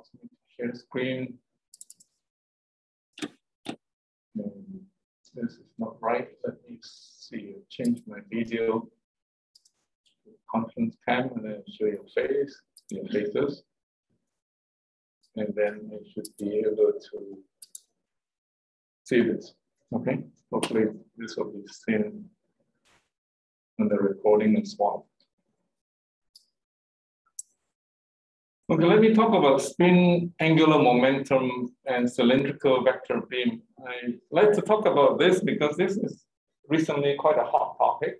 allows me to share screen. And this is not right. Let me see. Change my video conference cam and then show your face, your faces. And then you should be able to see this. Okay, hopefully this will be seen on the recording as well. Okay, let me talk about spin angular momentum and cylindrical vector beam. I like to talk about this because this is recently quite a hot topic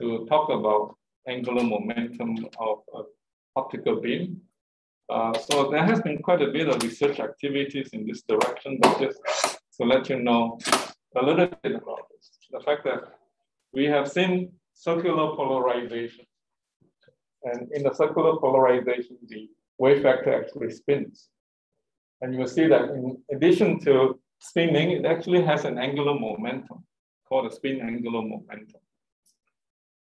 to talk about angular momentum of, of optical beam. Uh, so there has been quite a bit of research activities in this direction, but just to let you know a little bit about this. The fact that we have seen circular polarization. And in the circular polarization, the wave vector actually spins. And you will see that in addition to spinning, it actually has an angular momentum called a spin angular momentum.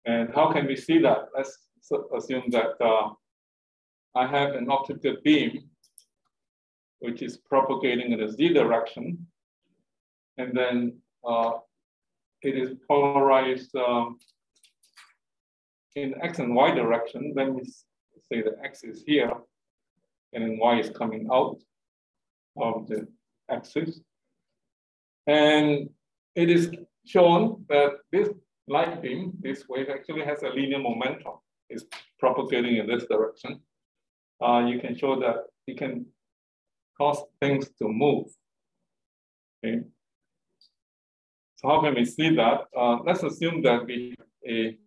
And how can we see that? Let's assume that uh, I have an optical beam which is propagating in the z direction. And then uh, it is polarized um, in x and y direction. Then we say the x is here and y is coming out of the axis. And it is shown that this light beam, this wave actually has a linear momentum. It's propagating in this direction. Uh, you can show that it can cause things to move. Okay. So how can we see that? Uh, let's assume that we have a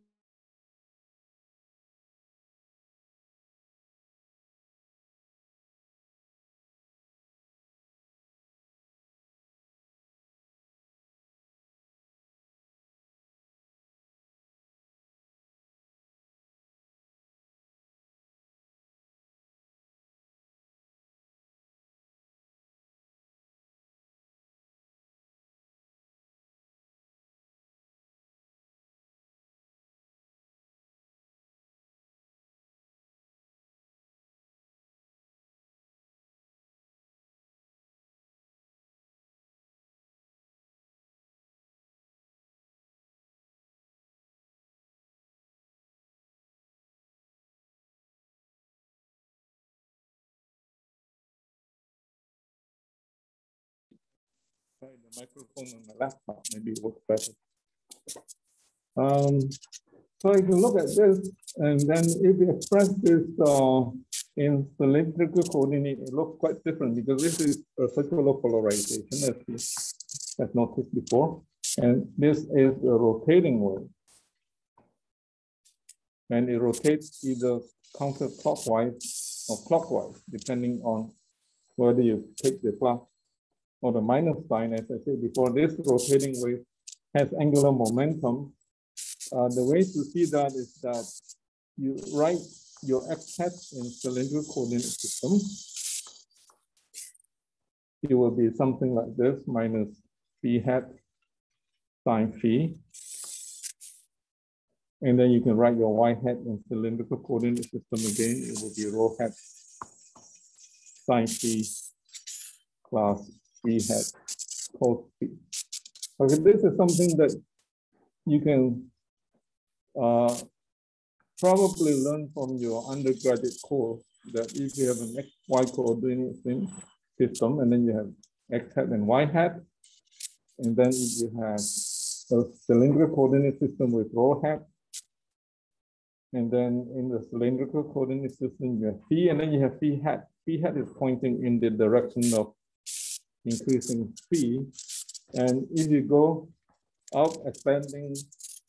the microphone on my laptop, maybe it works better. Um, so if you look at this, and then if you express this uh, in cylindrical coordinate, it looks quite different because this is a circular polarization as we have noticed before. And this is a rotating wave. And it rotates either counterclockwise or clockwise, depending on whether you take the plus or the minus sign, as I said before, this rotating wave has angular momentum. Uh, the way to see that is that you write your x hat in cylindrical coordinate system. It will be something like this, minus phi hat sine phi. And then you can write your y hat in cylindrical coordinate system again. It will be rho hat sine phi plus we had code Okay, this is something that you can uh, probably learn from your undergraduate course that if you have an XY coordinate system and then you have X hat and Y hat, and then if you have a cylindrical coordinate system with rho hat, and then in the cylindrical coordinate system, you have phi, and then you have phi hat. Phi hat is pointing in the direction of increasing phi. And if you go out expanding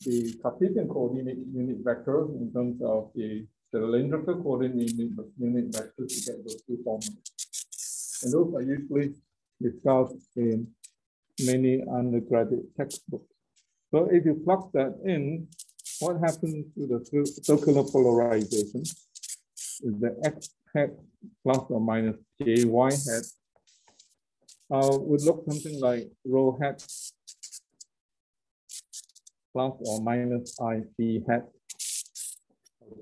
the Cartesian coordinate unit vector in terms of the cylindrical coordinate unit vector to get those two formulas. And those are usually discussed in many undergraduate textbooks. So if you plug that in, what happens to the circular polarization is the x hat plus or minus j y hat uh, would look something like rho hat plus or minus i c hat,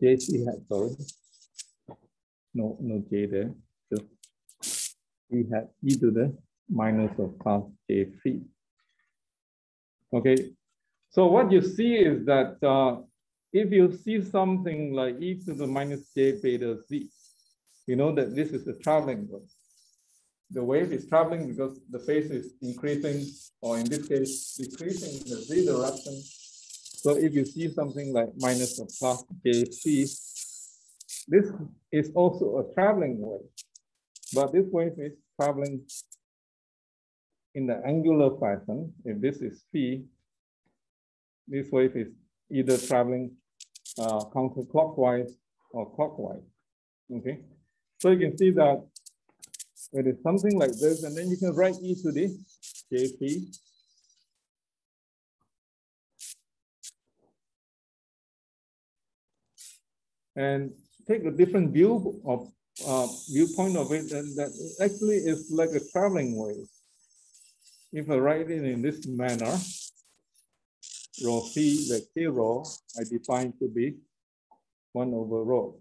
j c hat, sorry. No, no j there, just we have e to the minus of class j. Okay, so what you see is that uh, if you see something like e to the minus j beta z, you know that this is a traveling wave. The wave is traveling because the phase is increasing, or in this case, decreasing in the z direction. So if you see something like minus of class jc, this is also a traveling wave, but this wave is traveling in the angular fashion. If this is phi, this wave is either traveling uh, counterclockwise or clockwise. Okay, so you can see that it is something like this, and then you can write e to the jp. And take a different view of uh, viewpoint of it, and that actually is like a traveling wave. If I write it in this manner, rho c, the k rho, I define to be one over rho.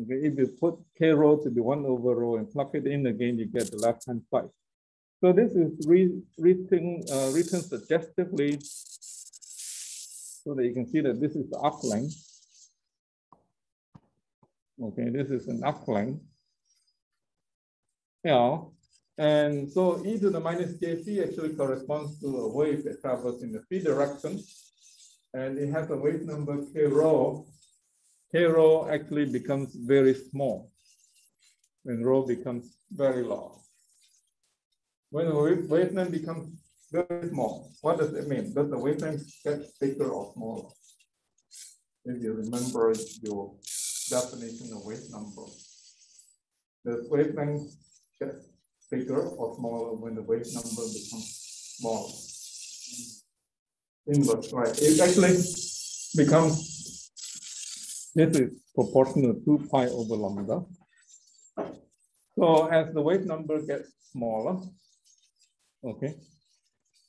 Okay, if you put k rho to be one over rho and plug it in again, you get the left hand side. So this is re written uh, written suggestively so that you can see that this is the arc length. Okay, this is an arc length. Yeah, and so e to the minus jc actually corresponds to a wave that travels in the phi direction. And it has a wave number k rho. K rho actually becomes very small when rho becomes very large. When the wavelength becomes very small, what does it mean? Does the wavelength get bigger or smaller? If you remember your definition of wave number, the wavelength gets bigger or smaller when the wave number becomes smaller. Inverse, right? It actually becomes, this is proportional to pi over lambda. So as the wave number gets smaller, okay,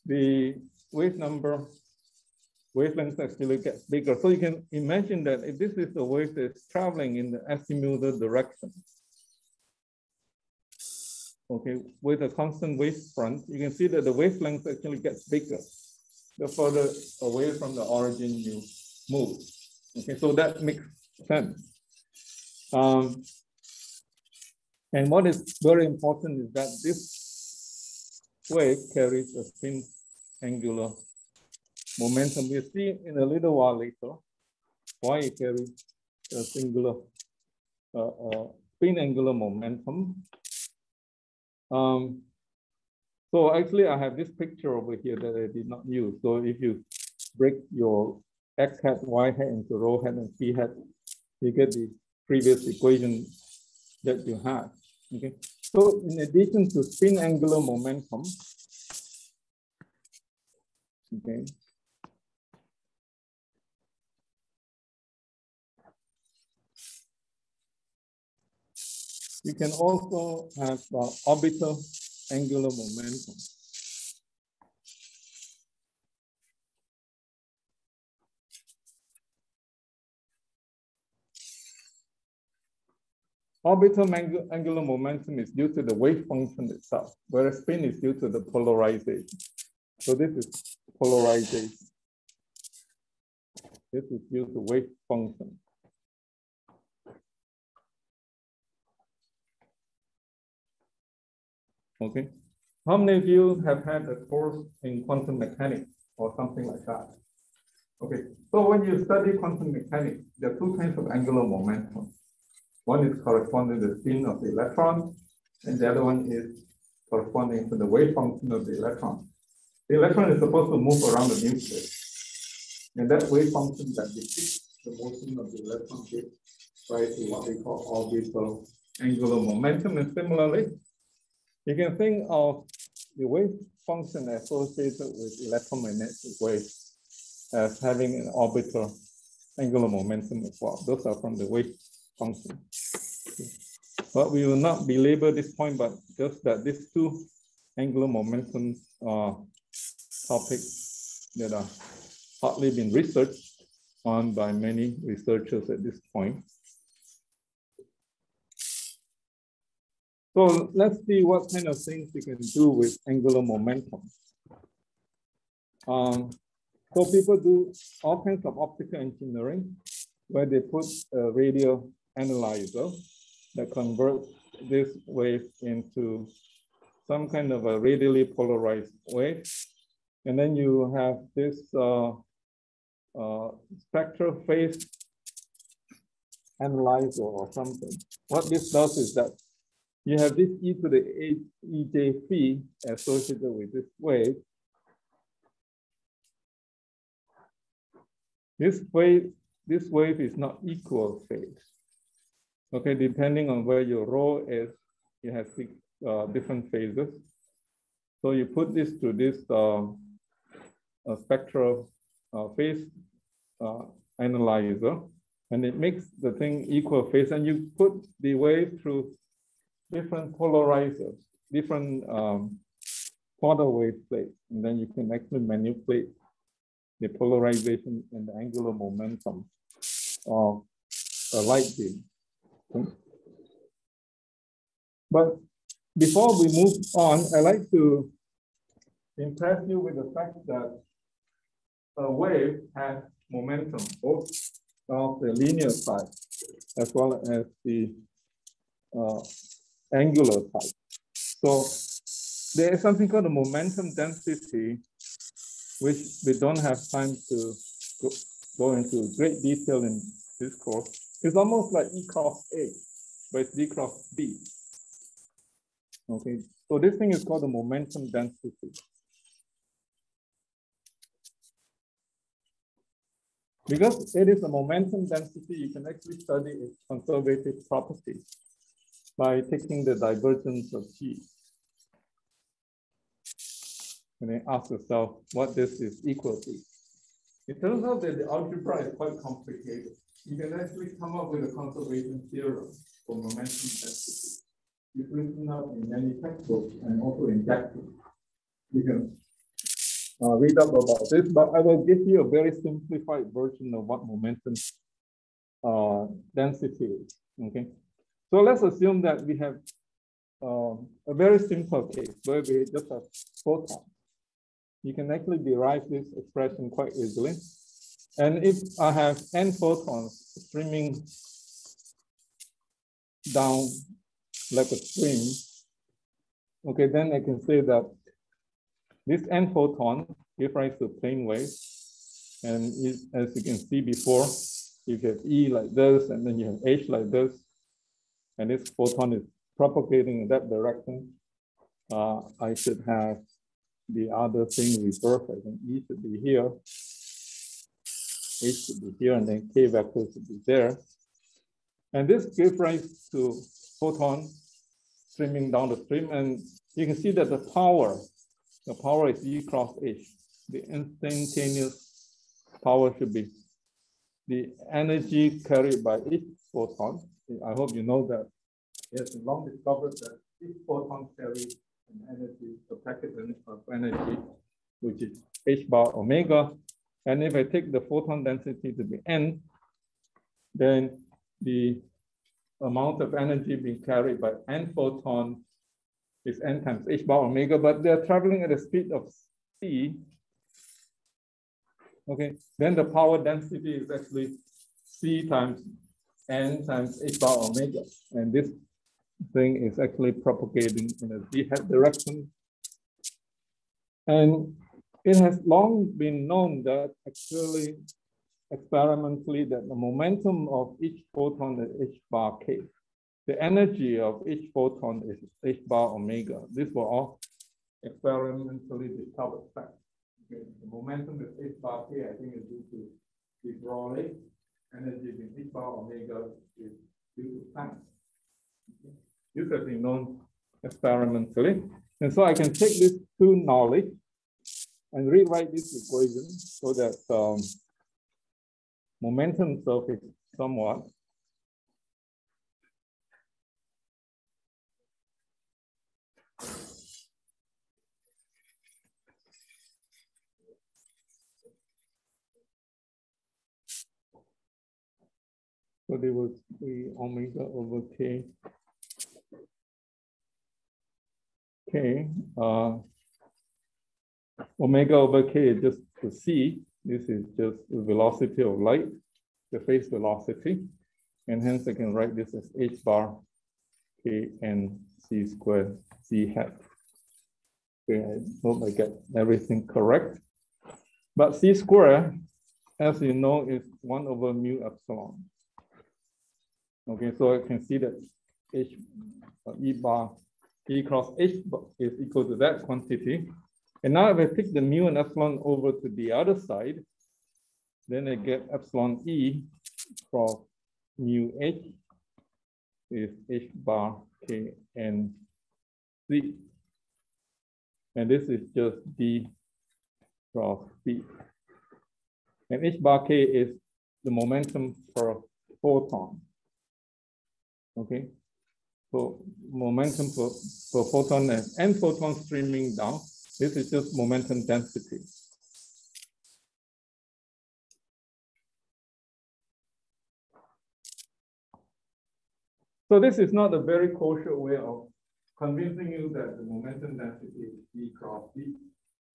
the wave number, wavelength actually gets bigger. So you can imagine that if this is a wave that's traveling in the azimuthal direction, okay, with a constant wave front, you can see that the wavelength actually gets bigger the further away from the origin you move. Okay, so that makes sense. Um, and what is very important is that this wave carries a spin angular momentum. We'll see in a little while later why it carries a singular uh, uh, spin angular momentum. Um, so actually I have this picture over here that I did not use. So if you break your x hat, y hat into rho hat and phi hat, you get the previous equation that you have. Okay. So in addition to spin angular momentum, okay, you can also have uh, orbital angular momentum. Orbital angular momentum is due to the wave function itself, whereas spin is due to the polarization. So this is polarization. This is due to wave function. Okay. How many of you have had a course in quantum mechanics or something like that? Okay, so when you study quantum mechanics, there are two kinds of angular momentum. One is corresponding to the spin of the electron, and the other one is corresponding to the wave function of the electron. The electron is supposed to move around the nucleus, and that wave function that depicts the motion of the electron gives rise to what we call orbital angular momentum. And similarly, you can think of the wave function associated with electromagnetic waves as having an orbital angular momentum as well. Those are from the wave function. But we will not belabor this point, but just that these two angular momentums are topics that are hardly been researched on by many researchers at this point. So let's see what kind of things we can do with angular momentum. Um, so people do all kinds of optical engineering where they put a radio analyzer that converts this wave into some kind of a radially polarized wave. And then you have this uh, uh, spectral phase analyzer or something. What this does is that you have this e to the ej phi associated with this wave. This wave, this wave is not equal phase. Okay, depending on where your row is, you have six uh, different phases. So you put this to this uh, uh, spectral phase uh, analyzer, and it makes the thing equal phase, and you put the wave through different polarizers, different um, quarter wave plates, and then you can actually manipulate the polarization and the angular momentum of a light beam. Okay. But before we move on, I'd like to impress you with the fact that a wave has momentum, both of the linear side as well as the uh, angular side. So there is something called a momentum density, which we don't have time to go, go into great detail in this course. It's almost like E cross A, but it's D cross B. Okay, so this thing is called the momentum density. Because it is a momentum density, you can actually study its conservative properties by taking the divergence of G. And then ask yourself what this is equal to. It turns out that the algebra is quite complicated. You can actually come up with a conservation theorem for momentum density. It's written out in many textbooks and also in textbooks. You can uh, read up about this, but I will give you a very simplified version of what momentum uh, density is, okay? So let's assume that we have uh, a very simple case where we just have photon. You can actually derive this expression quite easily. And if I have n photons streaming down like a stream, okay, then I can say that this n photon gives rise to plane wave. And it, as you can see before, you have E like this, and then you have H like this, and this photon is propagating in that direction. Uh, I should have the other thing reversed. I think E should be here, H should be here, and then K vector should be there. And this gives rise to photon streaming down the stream. And you can see that the power the power is E cross H. The instantaneous power should be the energy carried by each photon. I hope you know that it has long discovered that each photon carries an energy, a packet of energy, which is h bar omega. And if I take the photon density to be n, then the amount of energy being carried by n photon is n times h bar omega, but they're traveling at the speed of c. Okay, then the power density is actually c times n times h bar omega. And this thing is actually propagating in a z hat direction. And it has long been known that actually experimentally that the momentum of each photon is h bar k the energy of each photon is h bar omega. These were all experimentally discovered facts. Okay. The momentum is h bar k, I think, is due to de Broglie. Energy in h bar omega is due to Planck. Okay. This has been known experimentally. And so I can take this two knowledge and rewrite this equation so that um, momentum surface somewhat So there was the omega over k. Okay, uh, omega over k is just the c. This is just the velocity of light, the phase velocity. And hence I can write this as h bar k n c squared c hat. Okay, I hope I get everything correct. But c squared, as you know, is 1 over mu epsilon. Okay, so I can see that h uh, e bar e cross h is equal to that quantity. And now if I take the mu and epsilon over to the other side, then I get epsilon e cross mu h is h bar k n c. And this is just d cross b. And h bar k is the momentum per photon. Okay, so momentum per, per photon and n streaming down. This is just momentum density. So this is not a very kosher way of convincing you that the momentum density is d cross d.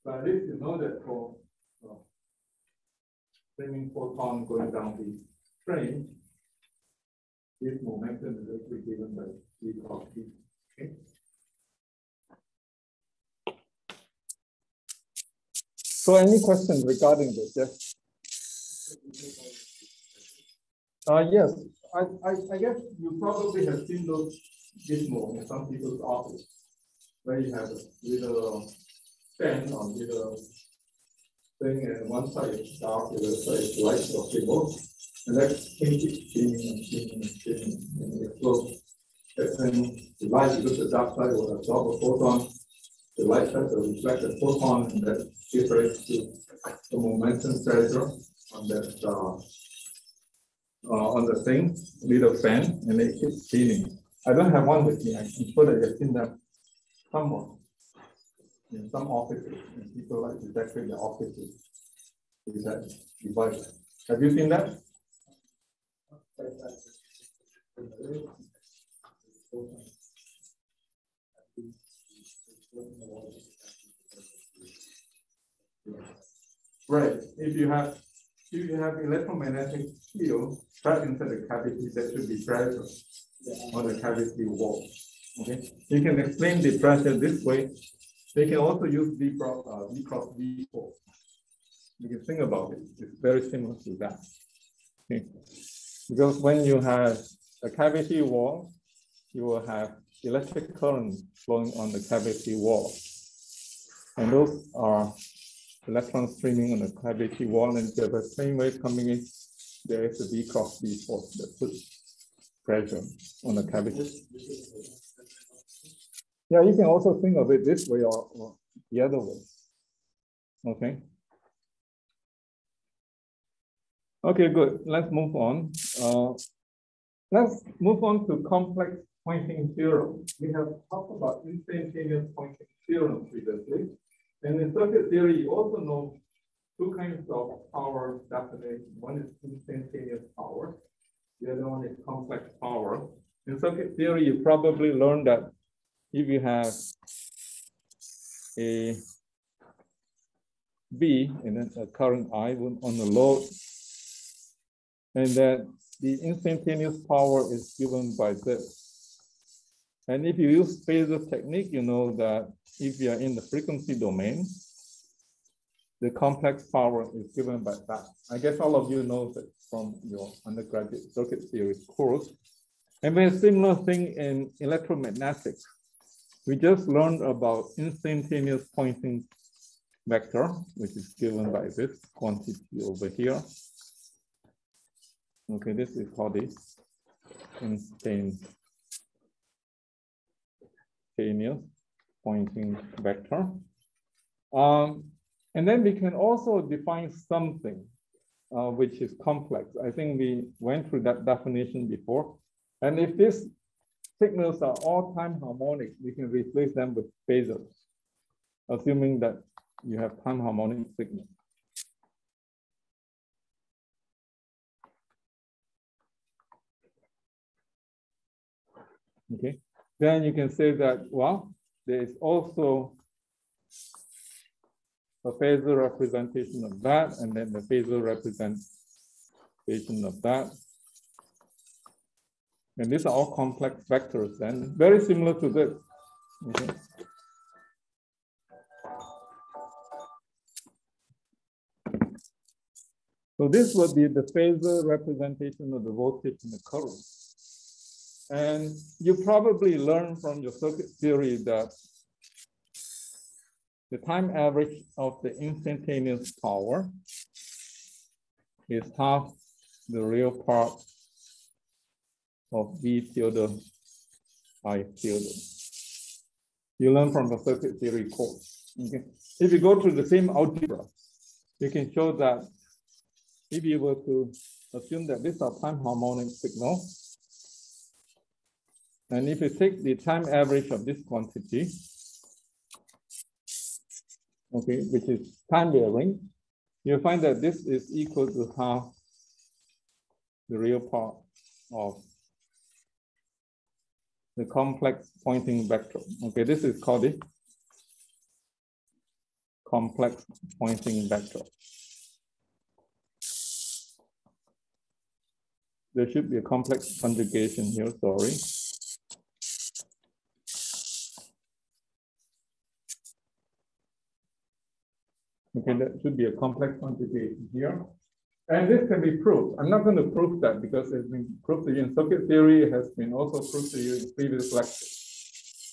But at least you know that for uh, streaming photon going down the train, this momentum is actually given by d cross d. Okay. So any questions regarding this? Yes. Uh, yes, I, I, I guess you probably have seen those gizmos in some people's office where you have a little pen or little thing and one side is dark, the other side is light or cable. And that can keep spinning and spinning and spinning and it. And the light, because the dark side will absorb a photon, the light side will reflect a photon that difference to the momentum pressure on that uh, uh, on the thing, little fan, and it keeps spinning. I don't have one with me. I'm sure that you've seen them somewhere in some offices, and people like to decorate their offices with that device. Have you seen that? Right. If you have if you have electromagnetic field trapped inside the cavity, that should be pressure on the cavity wall. Okay. You can explain the pressure this way. They can also use V cross uh, V cross V force. You can think about it. It's very similar to that. Okay. Because when you have a cavity wall, you will have electric current flowing on the cavity wall. And those are electrons streaming on the cavity wall and you have a same wave coming in, there is a V cross V force that puts pressure on the cavity. Yeah, you can also think of it this way or, or the other way. Okay. Okay, good. Let's move on. Uh, let's move on to complex Poynting theorem. We have talked about instantaneous Poynting theorem previously. And in circuit theory, you also know two kinds of power definition. One is instantaneous power. The other one is complex power. In circuit theory, you probably learned that if you have a B and then a current I on the load, and that the instantaneous power is given by this. And if you use phasor technique, you know that if you are in the frequency domain, the complex power is given by that. I guess all of you know that from your undergraduate circuit theory course. And we have similar thing in electromagnetics. We just learned about instantaneous Poynting vector, which is given by this quantity over here. Okay, this is called the instantaneous Poynting vector. Um, and then we can also define something uh, which is complex. I think we went through that definition before. And if these signals are all time harmonic, we can replace them with phasors, assuming that you have time harmonic signals. Okay, then you can say that, well, there is also a phasor representation of that, and then the phasor representation of that. And these are all complex vectors and very similar to this. Okay. So this would be the phasor representation of the voltage in the current. And you probably learned from your circuit theory that the time average of the instantaneous power is half the real part of V tilde I tilde. You learn from the circuit theory course. Okay. If you go to the same algebra, you can show that if you were to assume that this is a time harmonic signal, and if you take the time average of this quantity, okay, which is time varying, you'll find that this is equal to half the real part of the complex Poynting vector. Okay, this is called the complex Poynting vector. There should be a complex conjugation here, sorry. Okay, that should be a complex quantity here. And this can be proved. I'm not going to prove that because it's been proved to you in circuit theory, it has been also proved to you in previous lectures.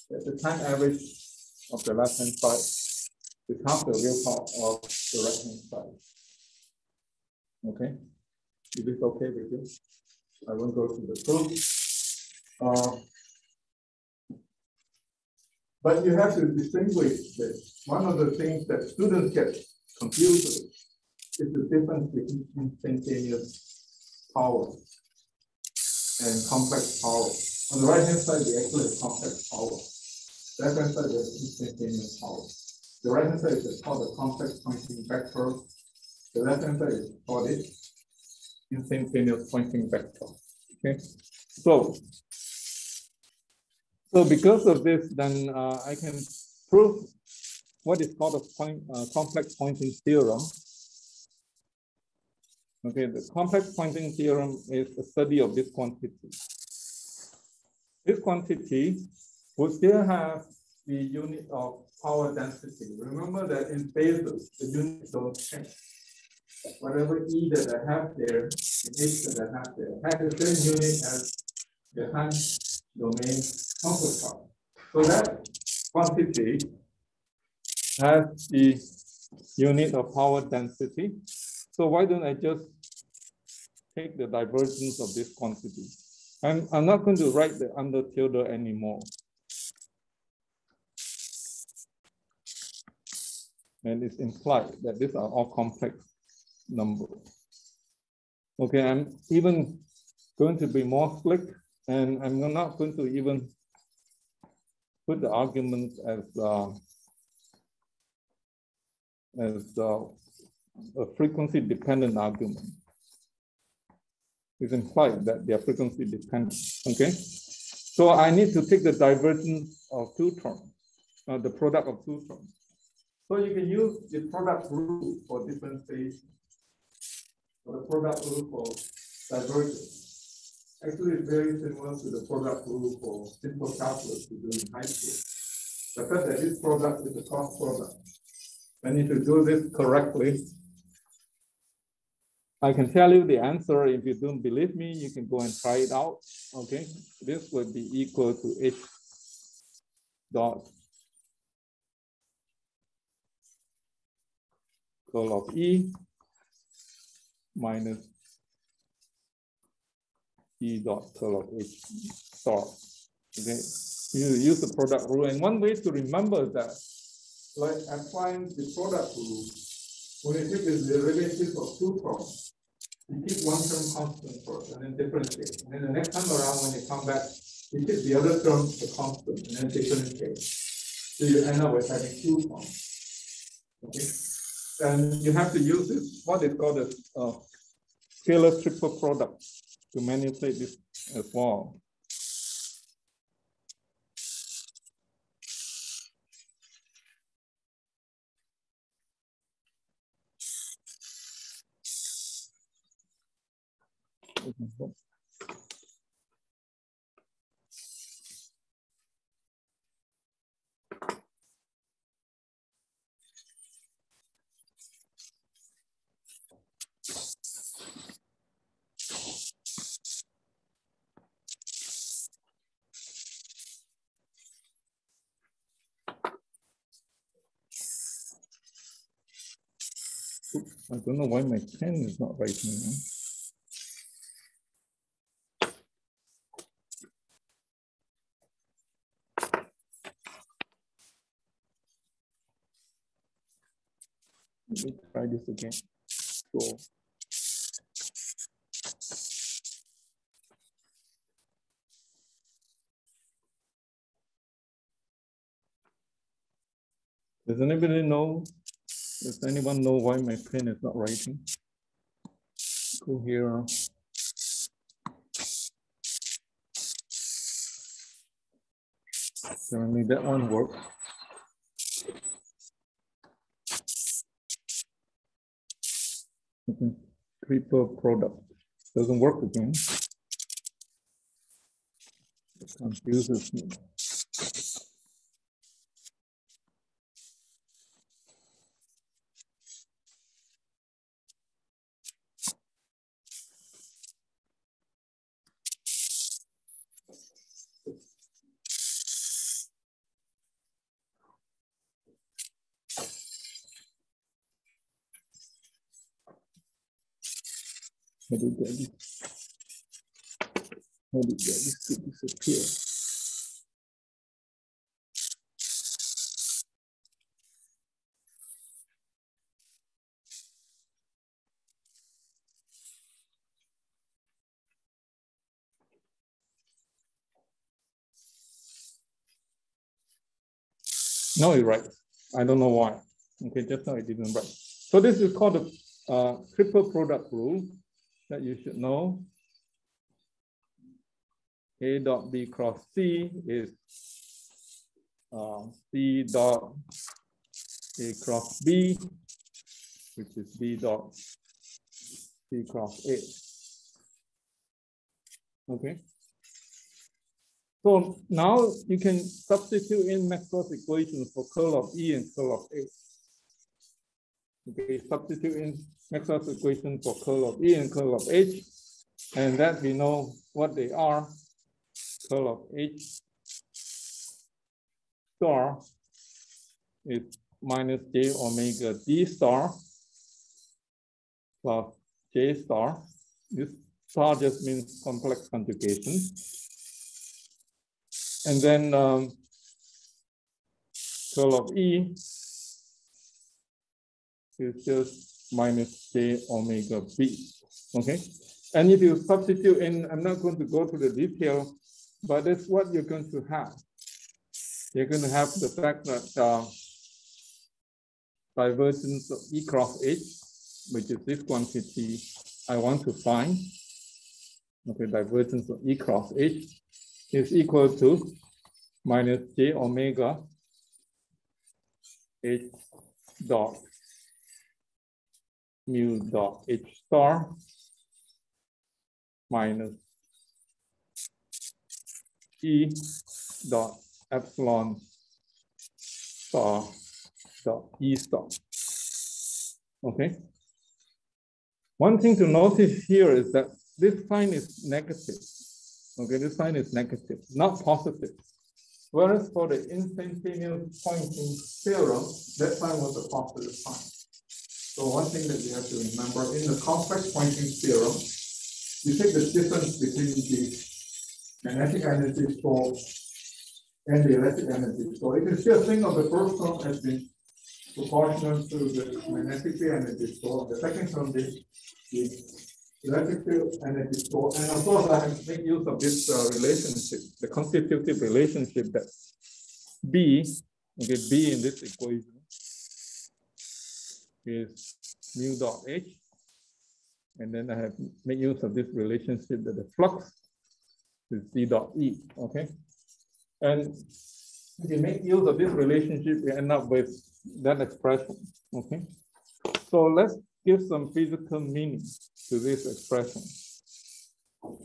That the time average of the left-hand side is half the real part of the right-hand side. Okay, is this okay with you? I won't go to the proof. Uh, but you have to distinguish this. One of the things that students get confused with is the difference between instantaneous power and complex power. On the right hand side, we actually have complex power. Left hand side is instantaneous power. The right hand side is called the complex Poynting vector. The left hand side is called it instantaneous Poynting vector. Okay, so so because of this, then uh, I can prove what is called a point, uh, complex Poynting theorem. Okay, the complex Poynting theorem is a study of this quantity. This quantity will still have the unit of power density. Remember that in phasors, the units don't change. Whatever E that I have there, the H that I have there, has the same unit as the hand domain amplifier. So that quantity has the unit of power density. So why don't I just take the divergence of this quantity? I'm, I'm not going to write the under tilde anymore. And it's implied that these are all complex numbers. Okay, I'm even going to be more slick and I'm not going to even put the arguments as uh, as uh, a frequency dependent argument. It's implied that they are frequency dependent. Okay, so I need to take the divergence of two terms, uh, the product of two terms. So you can use the product rule for differentiation, or the product rule for divergence. Actually, it's very similar to the product rule for simple calculus we do in high school. The fact that this product is a cross product. And if you do this correctly, I can tell you the answer. If you don't believe me, you can go and try it out. Okay, this would be equal to h dot curl of E minus E dot curl of H dot. Okay, you use the product rule. And one way to remember that, like applying the product rule, when you take the derivative of two terms, you keep one term constant first and then differentiate. And then the next time around, when you come back, you keep the other term the constant and then differentiate. So you end up with having two terms. Okay. And you have to use this, what is called a uh, scalar triple product to manipulate this uh, as well. I don't know why my pen is not writing. Let me try this again. So Does anybody know does anyone know why my pen is not writing? Go here. Apparently that one works. Okay. Mm-hmm. Triple product doesn't work again. It confuses me. How did that, how did that disappear? No, you're right. I don't know why. Okay, just now it didn't write. So this is called the uh, triple product rule that you should know. A dot B cross C is uh, C dot A cross B, which is B dot C cross A. Okay. So now you can substitute in Maxwell's equations for curl of E and curl of A. Okay, substitute in Maxwell's equation for curl of E and curl of H, and that we know what they are. Curl of H star is minus j omega d star plus j star. This star just means complex conjugation. And then um, curl of E is just minus j omega b. Okay. And if you substitute in, I'm not going to go to the detail, but that's what you're going to have. You're going to have the fact that uh, divergence of E cross H, which is this quantity I want to find. Okay, divergence of E cross H is equal to minus j omega H dot mu dot h star minus e dot epsilon star dot e star. Okay. One thing to notice here is that this sign is negative. Okay, this sign is negative, not positive. Whereas for the instantaneous Poynting theorem, that sign was a positive sign. So one thing that we have to remember in the complex Poynting theorem, you take the difference between the magnetic energy store and the electric energy store. You can still think of the first term as being proportional to the magnetic energy store. The second term is the electric field energy store. And of course, I make use of this uh, relationship, the constitutive relationship that B, okay, B in this equation is mu dot H. And then I have made use of this relationship that the flux is C dot E, okay? And if you make use of this relationship, you end up with that expression, okay? So let's give some physical meaning to this expression.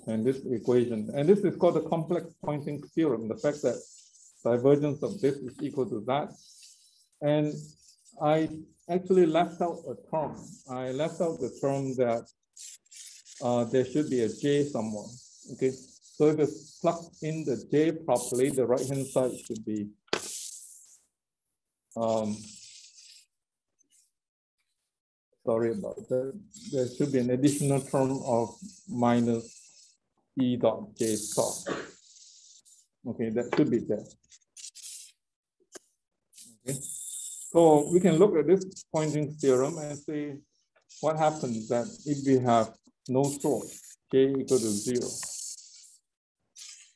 and this equation. And this is called the complex Poynting theorem, the fact that divergence of this is equal to that. And I actually left out a term. I left out the term that uh, there should be a J somewhere. Okay, so if it's plugged in the J properly, the right hand side should be um, sorry about that. There should be an additional term of minus E dot J star. Okay, that should be there. Okay. So we can look at this Poynting theorem and see what happens that if we have no source, J equal to zero,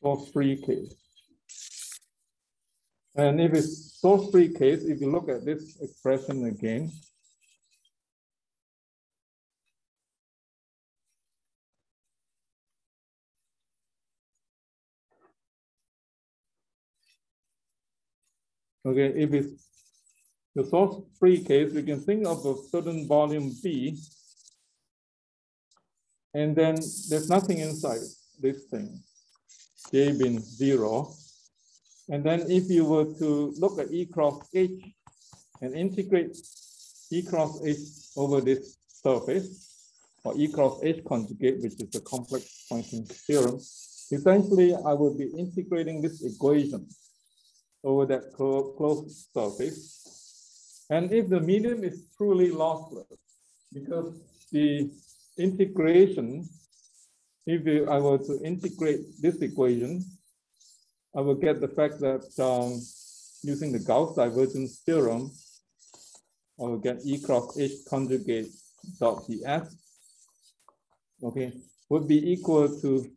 source free case. And if it's source free case, if you look at this expression again, Okay, if it's the source free case, we can think of a certain volume B, and then there's nothing inside this thing, J being zero. And then if you were to look at E cross H and integrate E cross H over this surface, or E cross H conjugate, which is the complex Poynting theorem, essentially I will be integrating this equation over that closed surface. And if the medium is truly lossless, because the integration, if I were to integrate this equation, I will get the fact that um, using the Gauss divergence theorem, I will get E cross H conjugate dot ds, okay, would be equal to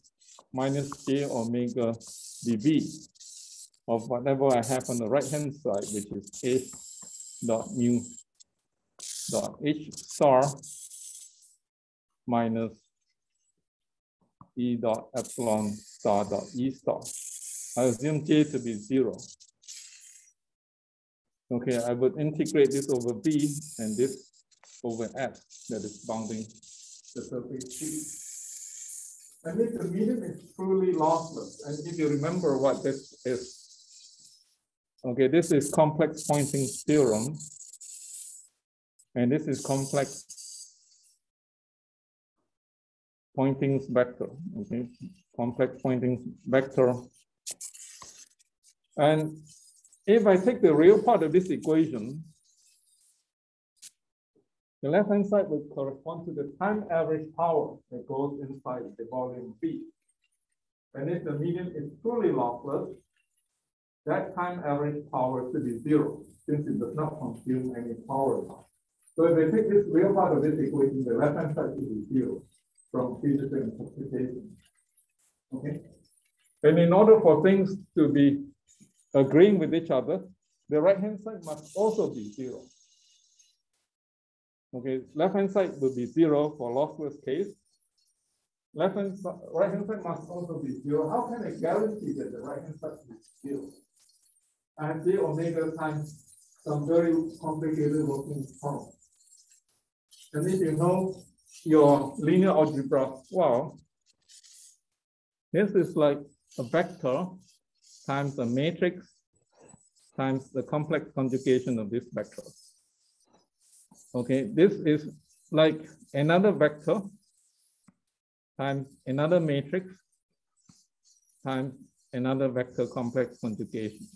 minus j omega dv of whatever I have on the right hand side, which is h dot mu dot h star minus e dot epsilon star dot e star. I assume j to be zero. Okay, I would integrate this over b and this over f that is bounding the surface C. And if the medium is truly lossless, and if you remember what this is, Okay, this is complex Poynting theorem. And this is complex Poynting vector, okay? Complex Poynting vector. And if I take the real part of this equation, the left-hand side will correspond to the time average power that goes inside the volume B. And if the medium is truly lossless, that time average power should be zero since it does not consume any power. So if I take this real part of this equation, the left hand side should be zero from physical interpretation. Okay. And in order for things to be agreeing with each other, the right hand side must also be zero. Okay, left hand side will be zero for lossless case. Left hand right hand side must also be zero. How can I guarantee that the right hand side is zero? And the omega times some very complicated working form. And if you know your linear algebra well, this is like a vector times a matrix times the complex conjugation of this vector. Okay, this is like another vector times another matrix times another vector complex conjugation.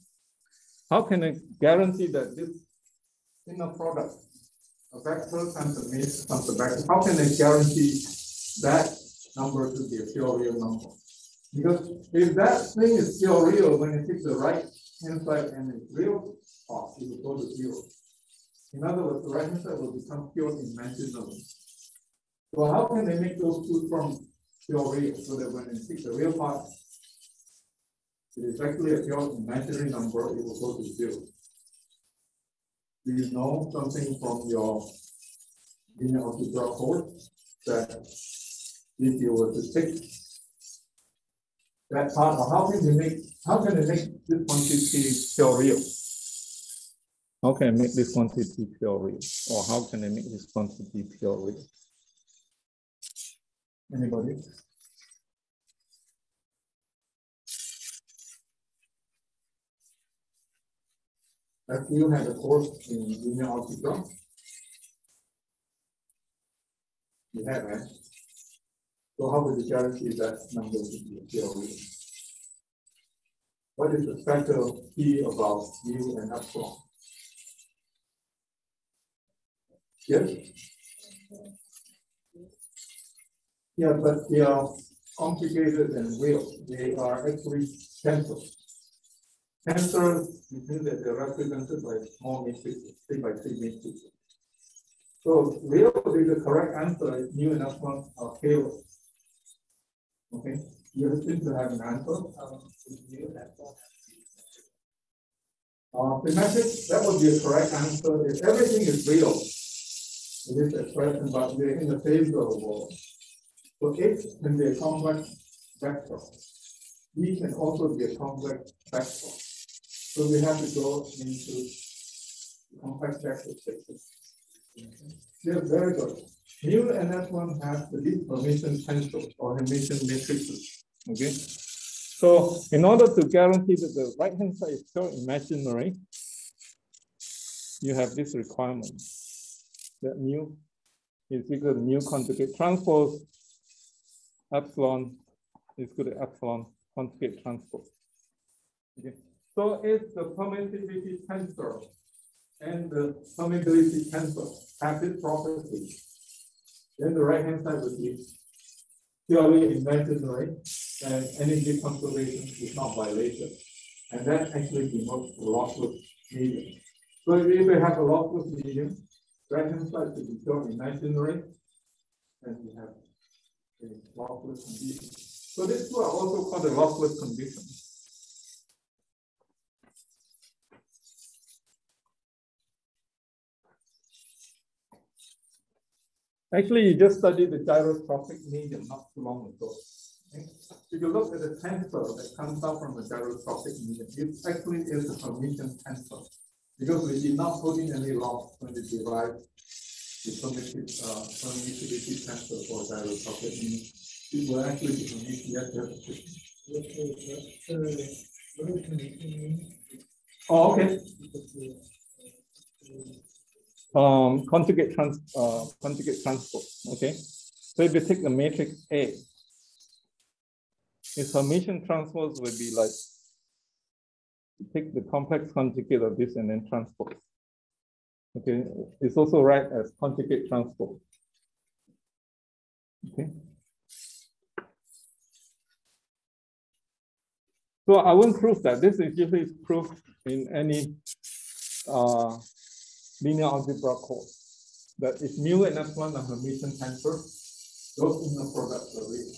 How can I guarantee that this inner product, a vector times a matrix times a vector, how can I guarantee that number to be a pure real number? Because if that thing is still real, when you take the right hand side and it's real part, it will go to zero. In other words, the right hand side will become pure imaginary. So how can they make those two terms pure real so that when they take the real part it is actually a pure imaginary number, it will go to zero. Do you know something from your linear algebra course that if you were to take that part, or how can you make how can you make this quantity pure real? How can I make this quantity pure real? Or how can I make this quantity pure real? Anybody? Have you had a course in linear algebra? You have, right? So how would you guarantee that number will be a real? What is the special key about mu and epsilon? Yes? Yeah, but they are complicated and real. They are actually tensors. Tensors, you think that they're represented by small matrices, three by three matrices. So really the correct answer is mu and epsilon are scalar. Okay, you seem to have an answer. Uh, symmetric, that would be a correct answer if everything is real. It is expression, but we're in the phase of the world. So X can be a complex vector. E can also be a complex vector. So we have to go into complex vector spaces. Yeah, very good. Mu and epsilon have the deep Hermitian tensor or Hermitian matrices. Okay. So in order to guarantee that the right hand side is still imaginary, you have this requirement that mu is equal to mu conjugate transpose epsilon is equal to epsilon conjugate transpose. Okay. So it's the permittivity tensor and the permeability tensor have this property, then the right hand side would be purely imaginary and energy conservation is not violated. And that actually denotes lossless medium. So if we have a lossless medium, right hand side would be pure imaginary, and we have a lossless condition. So these two are also called the lossless conditions. Actually, you just studied the gyrotropic medium not too long ago. Okay? If you look at the tensor that comes out from the gyrotropic medium, it actually is a Hermitian tensor because we did not put in any loss when we derived the permittivity, uh, tensor for gyrotropic medium. It will actually be Hermitian. Oh, okay um, conjugate trans uh, conjugate transport. Okay, so if you take the matrix A, its Hermitian transpose would be like take the complex conjugate of this and then transpose. Okay, it's also right as conjugate transpose. Okay. So I won't prove that. This is usually proved in any uh, linear algebra course that if mu and epsilon are Hermitian tensor, those inner products are real.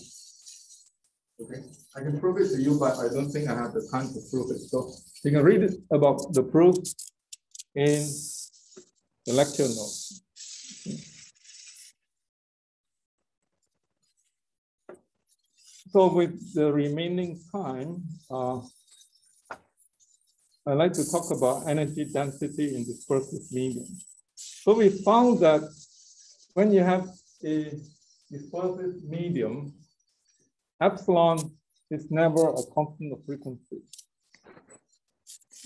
Okay, I can prove it to you, but I don't think I have the time to prove it. So you can read it about the proof in the lecture notes. So with the remaining time, uh, I'd like to talk about energy density in dispersive medium. So we found that when you have a dispersive medium, epsilon is never a constant of frequency.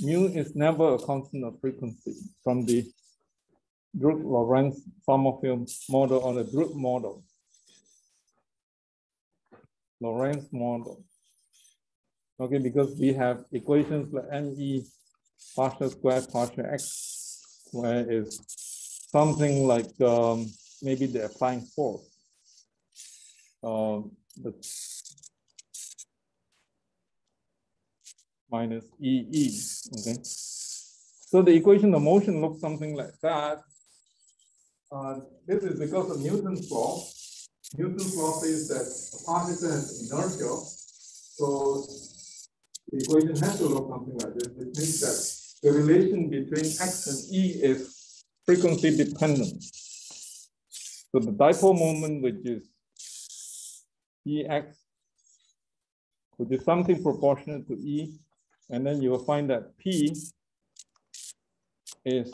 Mu is never a constant of frequency from the Drude Lorentz Sommerfeld model or the Drude model. Lorentz model. Okay, because we have equations like ME partial square partial x square is something like um, maybe the applying force. Um, minus EE, okay? So the equation of motion looks something like that. Uh, this is because of Newton's law. Newton's law says that a particle has inertia, so the equation has to look something like this. It means that the relation between x and e is frequency dependent. So the dipole moment, which is ex, which is something proportional to e, and then you will find that p is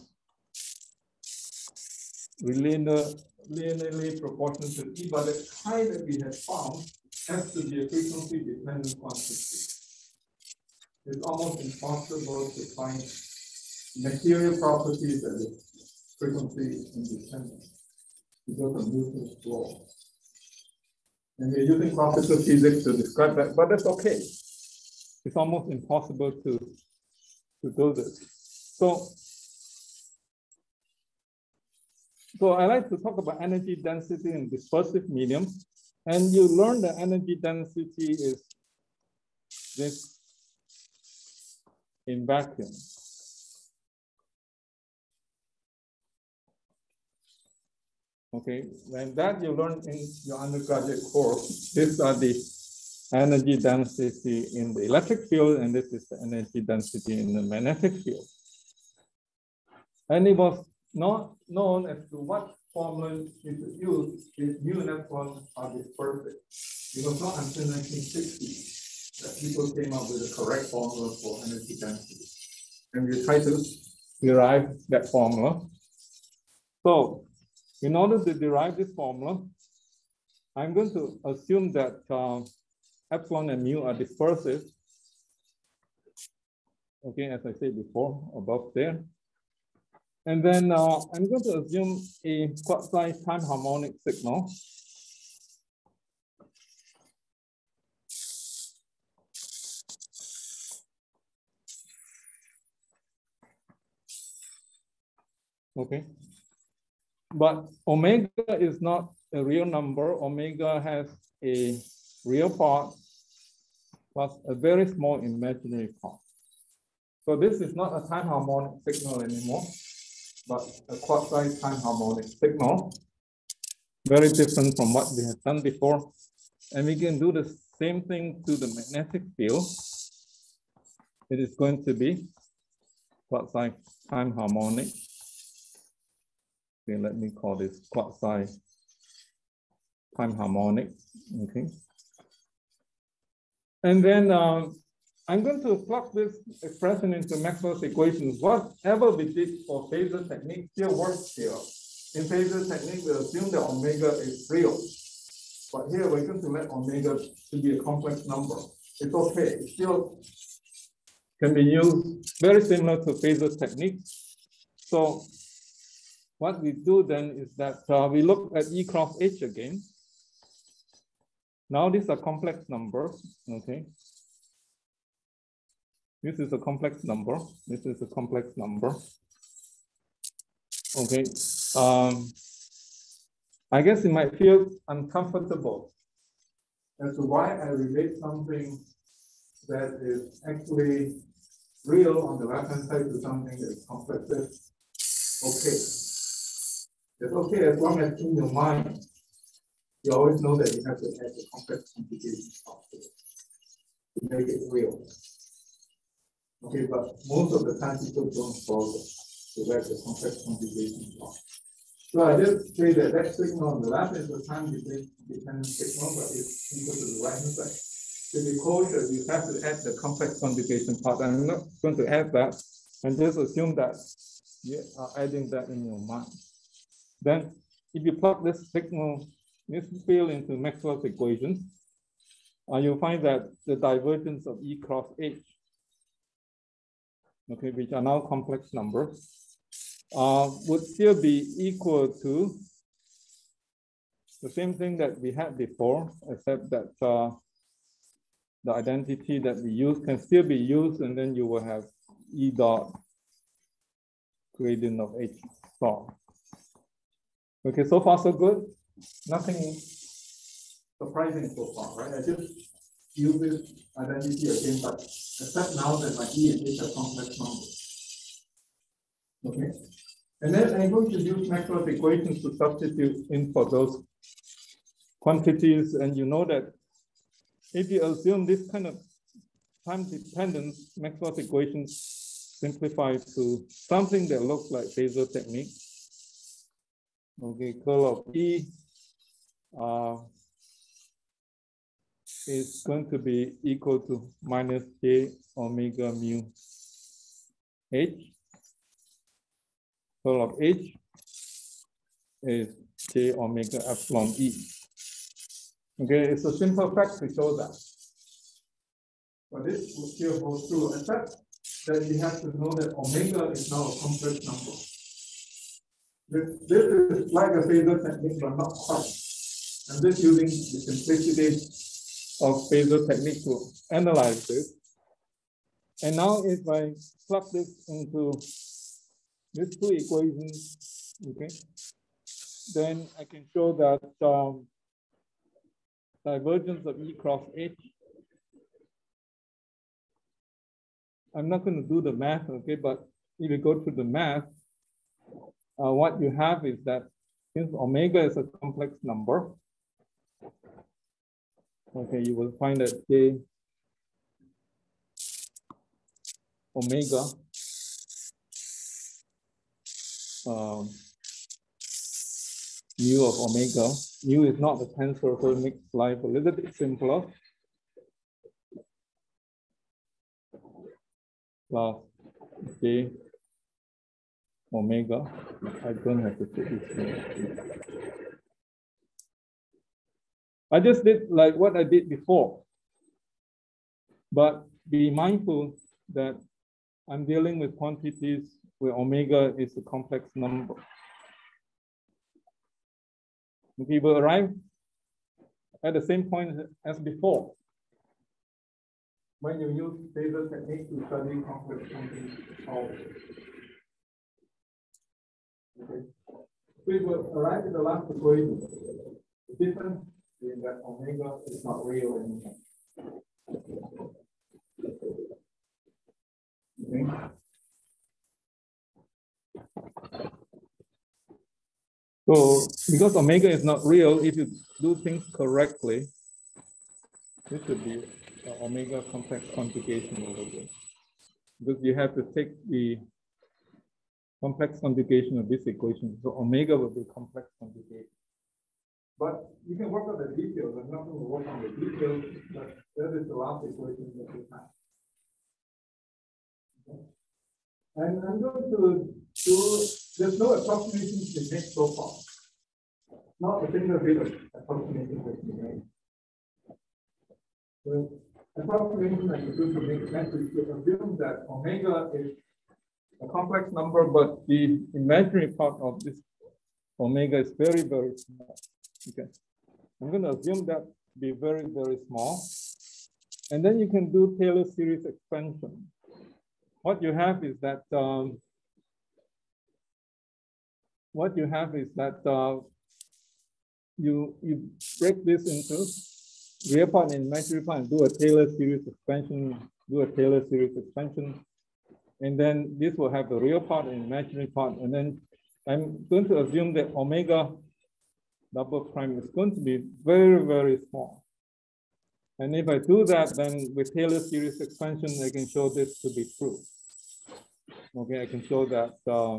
linear, linearly proportional to e, but the kind that we have found has to be a frequency dependent quantity it's almost impossible to find material properties that is frequency independent because of Newton's law. And we're using classical physics to describe that, but that's okay. It's almost impossible to, to do this. So, so I like to talk about energy density in dispersive medium. And you learn that energy density is this in vacuum. Okay, and that you learn in your undergraduate course. These are the energy density in the electric field, and this is the energy density in the magnetic field. And it was not known as to what formula you should use if and epsilon are dispersive. It was not until 1960 that people came up with the correct formula for energy density. And we try to derive that formula. So in order to derive this formula, I'm going to assume that uh, epsilon and mu are dispersive. Okay, as I said before, above there. And then uh, I'm going to assume a quasi time harmonic signal. Okay. But omega is not a real number. Omega has a real part plus a very small imaginary part. So this is not a time harmonic signal anymore, but a quasi time harmonic signal. Very different from what we have done before. And we can do the same thing to the magnetic field. It is going to be quasi time harmonic Okay, let me call this quasi time harmonic. Okay. And then um, I'm going to plug this expression into Maxwell's equations. Whatever we did for phasor technique still works here. In phasor technique, we assume that omega is real. But here we're going to let omega to be a complex number. It's okay. It still can be used very similar to phasor technique. So what we do then is that uh, we look at E cross H again. Now these are complex numbers, okay? This is a complex number. This is a complex number. Okay. Um, I guess it might feel uncomfortable as to why I relate something that is actually real on the left hand side to something that is complex. Okay. It's okay as long as in your mind, you always know that you have to add the complex complication to make it real. Okay, but most of the time people don't bother to add the complex complication So I just say that that signal on the left is the time dependent signal, but it's equal to the right hand side. To be cautious, you have to add the complex conjugation part. I'm not going to add that and just assume that you are adding that in your mind. Then if you plug this signal, this field into Maxwell's equations, uh, you'll find that the divergence of E cross H, okay, which are now complex numbers, uh, would still be equal to the same thing that we had before, except that uh, the identity that we use can still be used, and then you will have E dot gradient of H star. Okay, so far so good. Nothing surprising so far, right? I just use this identity again, but except now that my E and H are complex numbers. Okay. And then I'm going to use Maxwell's equations to substitute in for those quantities. And you know that if you assume this kind of time dependence, Maxwell's equations simplify to something that looks like phasor technique. Okay, curl of E uh, is going to be equal to minus J omega mu H. Curl of H is J omega epsilon E. Okay, it's a simple fact to show that. But this will still hold true, except that you have to know that omega is now a complex number. This, this is like a phasor technique, but not quite. I'm just using the simplicity of phasor technique to analyze this. And now if I plug this into these two equations, okay, then I can show that um, divergence of E cross H. I'm not going to do the math, okay, but if you go through the math, uh, what you have is that since omega is a complex number, okay, you will find that J omega um, mu of omega. Mu is not the tensor, so it makes life a little bit simpler. Plus J omega. I don't have to put this here. I just did like what I did before. But be mindful that I'm dealing with quantities where omega is a complex number. We will arrive at the same point as before. When you use phasor technique to study complex quantities. Okay. We will arrive at the last equation. The difference is that omega is not real anymore. Okay. So because omega is not real, if you do things correctly, this should be omega complex conjugation over there. Because you have to take the complex conjugation of this equation. So omega will be complex conjugation. But you can work on the details. I'm not going to work on the details, but that is the last equation that we have. Okay. And I'm going to do, there's no approximation to make so far. Not a single bit of approximation that we made. So approximation I can do to make sense is to assume that omega is a complex number, but the imaginary part of this omega is very, very small. Okay. I'm going to assume that to be very, very small. And then you can do Taylor series expansion. What you have is that um, what you have is that uh, you you break this into real part and imaginary part and do a Taylor series expansion, do a Taylor series expansion, and then this will have the real part and imaginary part. And then I'm going to assume that omega double prime is going to be very, very small. And if I do that, then with Taylor series expansion, I can show this to be true. Okay, I can show that uh,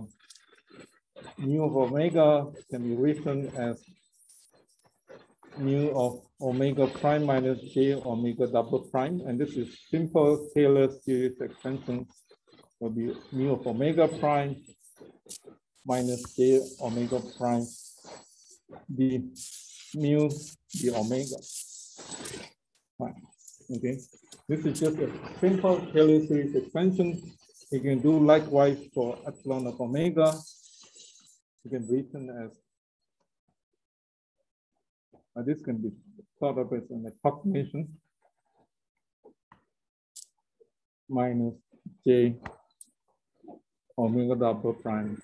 mu of omega can be written as mu of omega prime minus j omega double prime. And this is simple Taylor series expansion will be mu of omega prime minus j omega prime d mu d omega. Okay, this is just a simple Taylor series expansion. You can do likewise for epsilon of omega. You can written as uh, this can be thought of as an approximation minus j omega double prime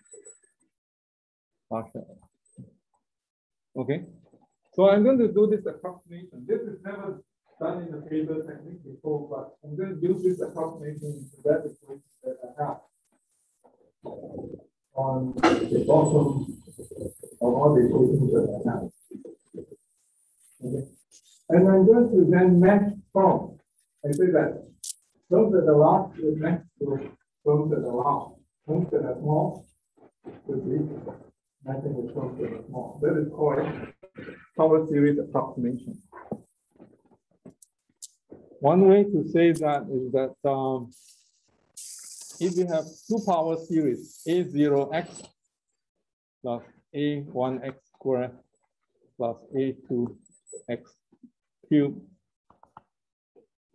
partial. Okay, so I'm going to do this approximation. This is never done in the phasor technique before, but I'm going to use this approximation to that equation that I have on the bottom of all the equations that I have. Okay. And I'm going to then match from. I say that those that are large will match to those that are large. Matching with those that small. That is called power series approximation. One way to say that is that um, if you have two power series, A0x plus A1x squared plus A2x cubed,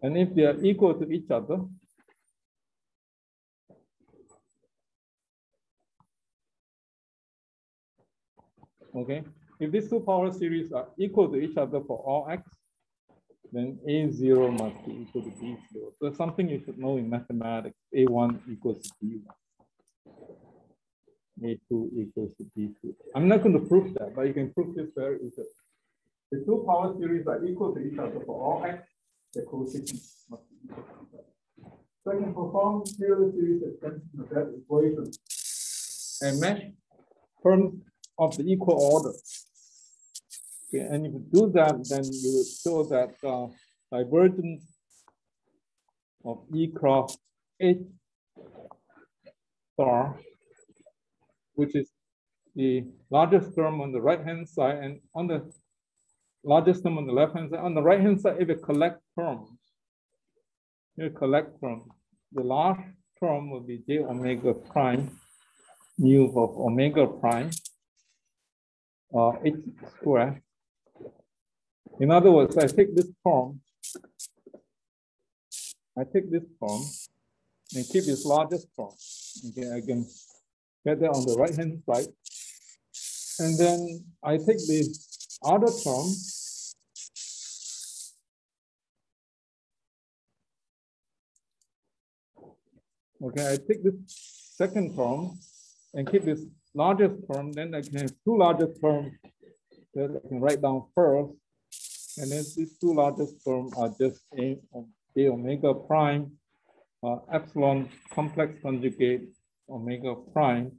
and if they are equal to each other, Okay, if these two power series are equal to each other for all x, then A0 must be equal to B0. So something you should know in mathematics, A1 equals to B1. A2 equals to B2. I'm not going to prove that, but you can prove this very easily. The two power series are equal to each other for all x, the coefficient must be equal to each other. So I can perform Taylor series extension of that equation and mesh terms of the equal order. Okay, and if you do that, then you show that uh, divergence of E cross H star, which is the largest term on the right hand side and on the largest term on the left hand side. On the right hand side, if you collect terms, you collect terms, the large term will be j omega prime mu of omega prime uh, h square in other words, I take this form, I take this form and keep its largest form. Okay, I can get that on the right hand side. And then I take the other term Okay, I take this second term and keep this largest term, then I can have two largest terms that I can write down first and then these two largest terms are just A, A omega prime, uh, epsilon complex conjugate omega prime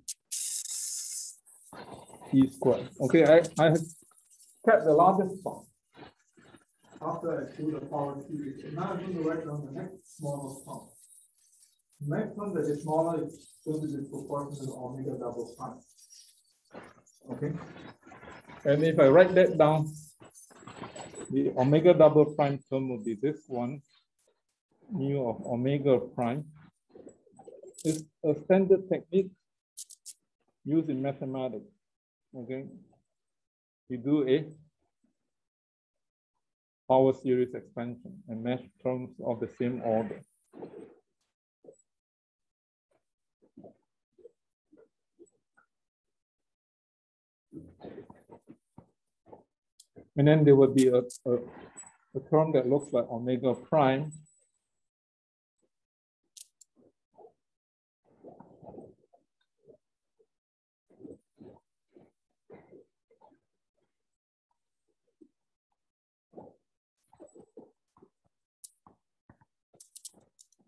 e squared. Okay, I, I have kept the largest form after I do the power series. Now I'm going to write down the next smallest form. The next one that is smaller is to be proportional to omega double prime. Okay. And if I write that down, the omega double prime term will be this one, mu of omega prime. It's a standard technique used in mathematics. Okay, you do a power series expansion and mesh terms of the same order. And then there would be a, a, a term that looks like omega prime.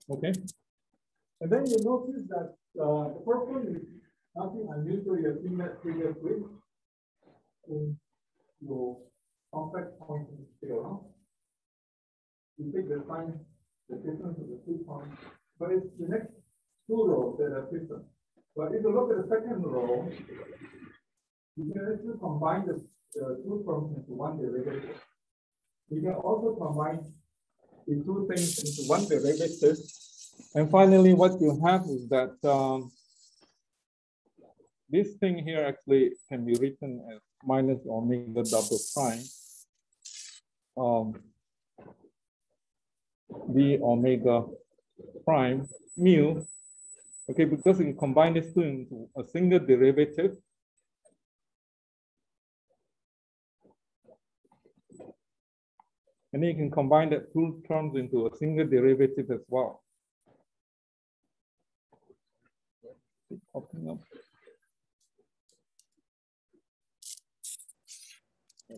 Okay. And then you notice that uh, the one is nothing unusual. You have seen that previously. Complex Poynting theorem. You take the sign, the difference of the two points, but it's the next two rows that are different. But if you look at the second row, you can actually combine the uh, two terms into one derivative. You can also combine the two things into one derivative. And finally, what you have is that um, this thing here actually can be written as minus omega double prime um, d omega prime mu. Okay, because we combine these two into a single derivative. And then you can combine that two terms into a single derivative as well. Popping up.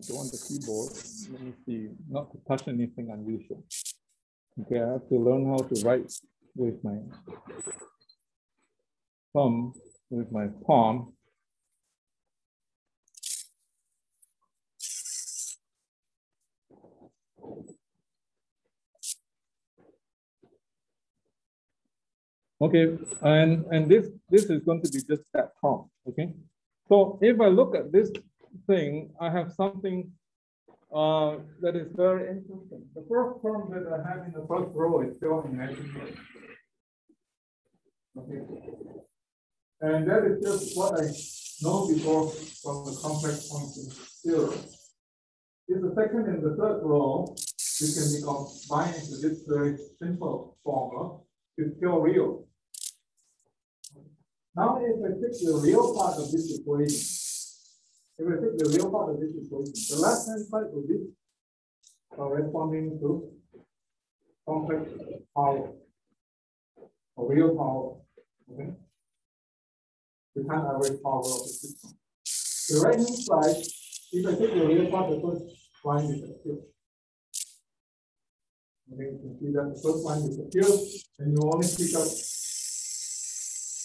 Don't want the keyboard. Let me see, not to touch anything unusual. Okay, I have to learn how to write with my thumb, with my palm. Okay, and, and this, this is going to be just that prompt, okay? So if I look at this thing, I have something uh, that is very interesting. The first term that I have in the first row is still imaginary. Okay. And that is just what I know before from the complex function theorem. If the second and the third row, you can be combined into this very simple formula, it's still real. Now, if I take the real part of this equation, if we take the real part of this equation, the left hand side will be corresponding to complex power or real power. Okay. The time average power of the system. The right hand side, if I take the real part, the first line disappears. Okay, you can see that the first line disappears, and you only pick up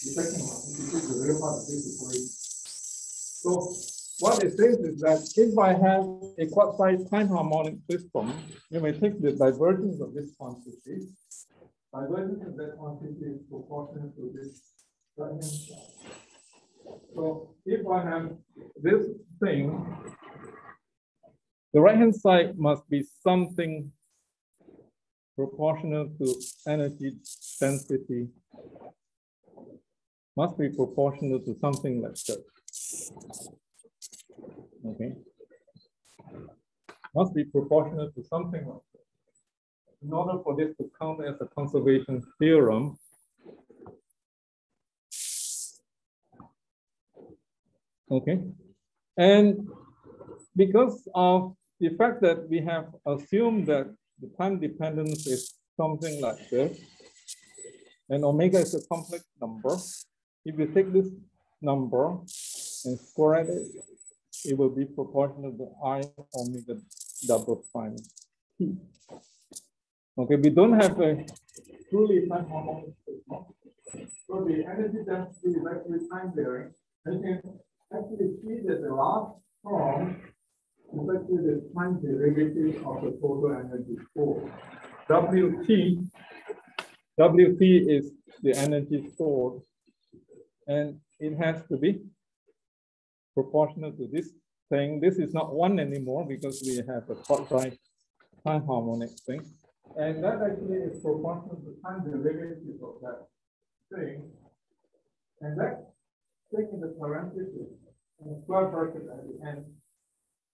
the second one, if you take the real part of this equation. So what it says is that if I have a quasi time harmonic system, you may take the divergence of this quantity. Divergence of that quantity is proportional to this. So if I have this thing, the right hand side must be something proportional to energy density, must be proportional to something like that. Okay. Must be proportional to something like that. In order for this to count as a conservation theorem, Okay. And because of the fact that we have assumed that the time dependence is something like this, and omega is a complex number, if you take this number and square it, it will be proportional to I omega double prime T. Okay, we don't have a truly time harmonic So the energy density is actually time varying. And you can actually see that the last term is actually the time derivative of the total energy stored. WT, WT is the energy stored, and it has to be proportional to this thing. This is not one anymore because we have a quadri time harmonic thing. And that actually is proportional to time derivative of that thing. And that taking the parenthesis and square bracket at the end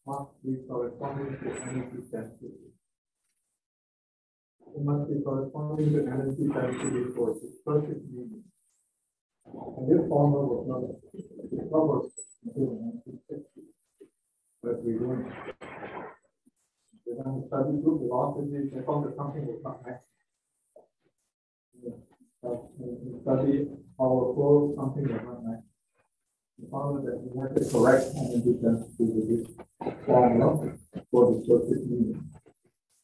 must be corresponding to energy density. It must be corresponding to energy density for the perfect medium. And this formula was not covered but we don't. We group found that something was not. But study our flow, something was not match found that we have the correct energy density formula for the medium.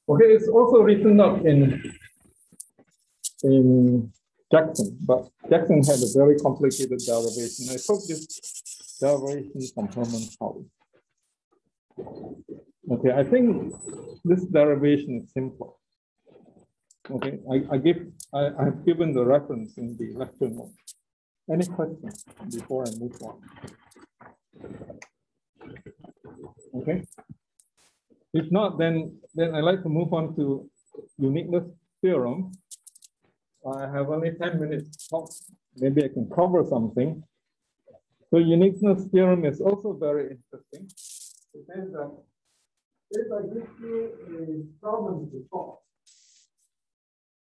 Okay, it's also written up in in Jackson, but Jackson had a very complicated derivation. I took this derivation from Herman Holly. Okay, I think this derivation is simple. Okay, I, I give I, I have given the reference in the lecture notes. Any questions before I move on? Okay. If not, then then I'd like to move on to uniqueness theorem. I have only 10 minutes. Maybe I can cover something. So uniqueness theorem is also very interesting. It says that if I give you a problem to solve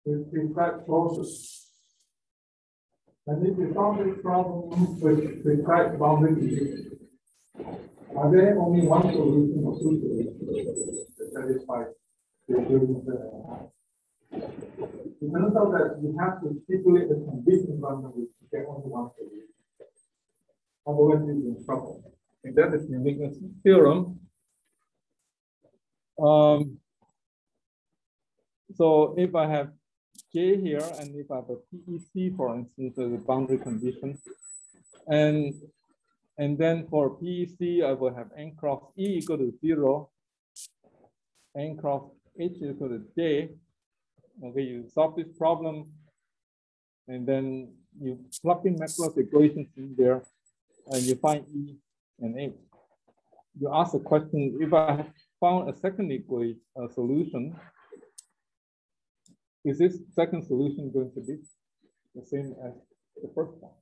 with prescribed process, and if you solve this problem with prescribed boundary conditions, are there only one solution or two solutions that satisfy the equations that I have? It turns out that you have to stipulate the conditions under which you get only one solution. You're in trouble. And that is the uniqueness theorem. Um, so if I have J here, and if I have a PEC, for instance, as a boundary condition, and and then for PEC, I will have n cross E equal to zero, n cross H equal to J. Okay, you solve this problem, and then you plug in Maxwell's equations in there, and you find E and H. You ask the question, if I found a second equation, a uh, solution, is this second solution going to be the same as the first one?